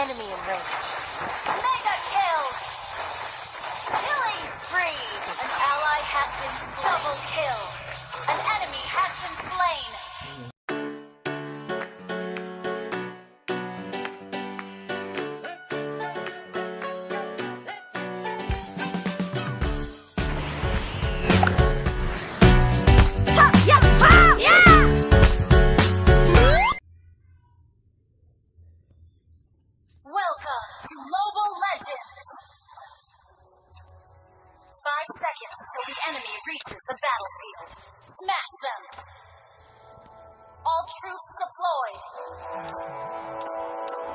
Enemy in range. Mega kill! Killing spree! An ally has been double kill. Deployed!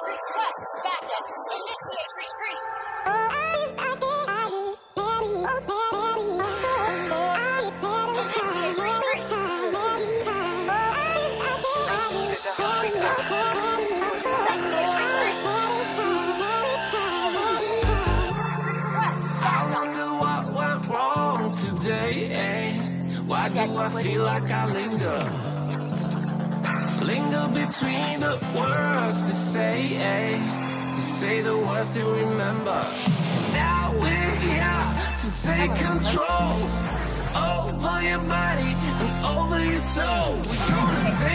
Request backup! Initiate retreat! Initiate retreat! Initiate retreat! Request I backup! wonder what went wrong today, eh? Why do I feel like I linger? Linger between the words to say, eh? To say the words to remember. Now we're here to take control over your body and over your soul. We're gonna take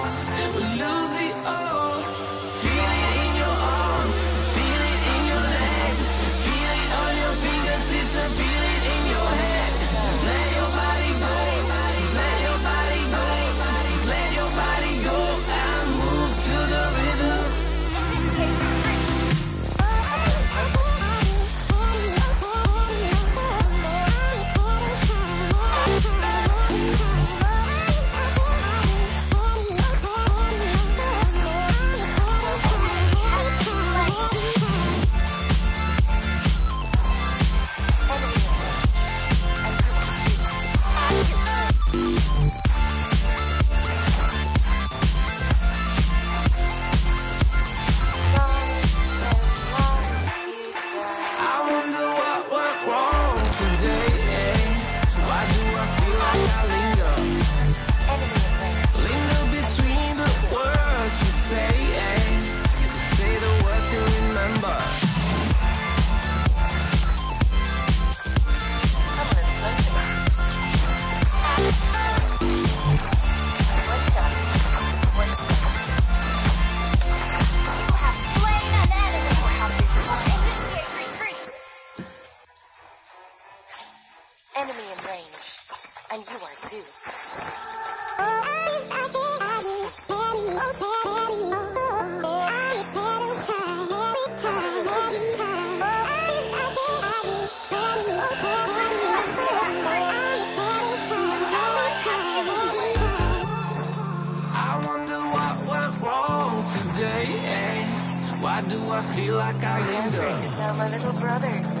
Enemy in range. And you are too. I wonder what went wrong today, eh? Why do I feel like I Remember linger? to tell my little brother.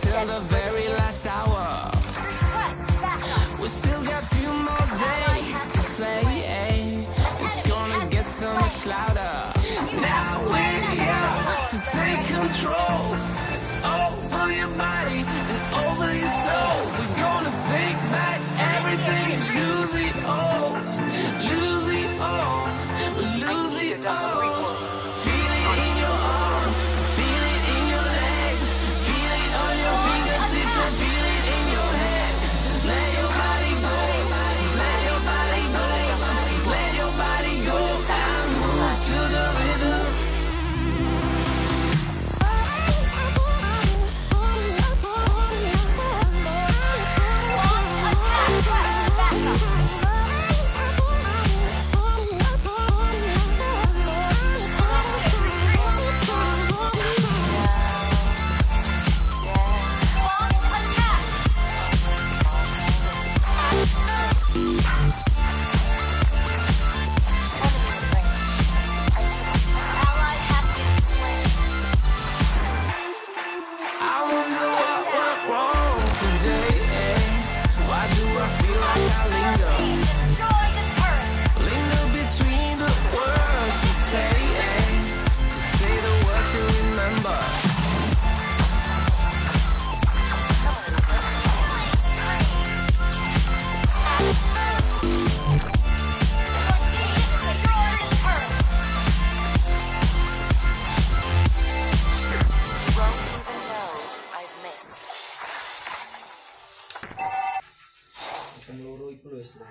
till the very last hour. We still got a few more days to slay. Eh? It's gonna get so much louder. Now we're here to take control over your body. Thank loro e quello è solo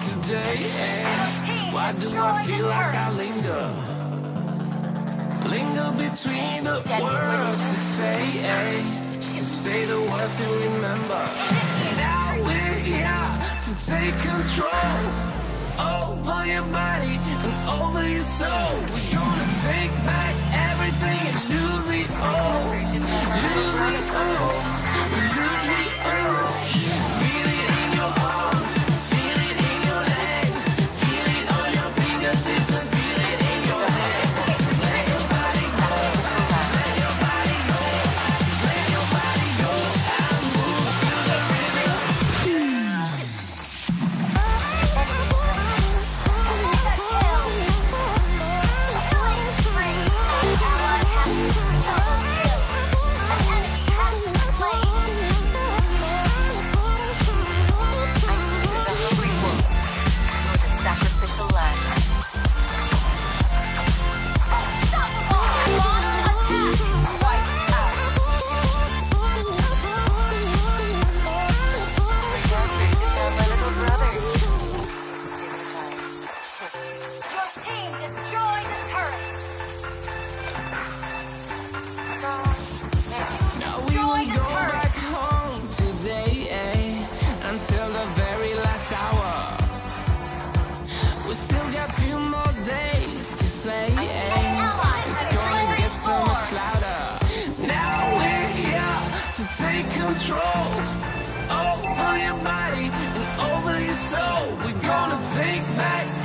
today. Why do I feel like I linger? between the words to say, hey say the words you remember. Now we're here to take control over your body and over your soul. We're gonna take back everything and lose it all. till the very last hour. We still got a few more days to slay. It's gonna get so much louder. Now we're here to take control. Over your body and over your soul. We're gonna take back.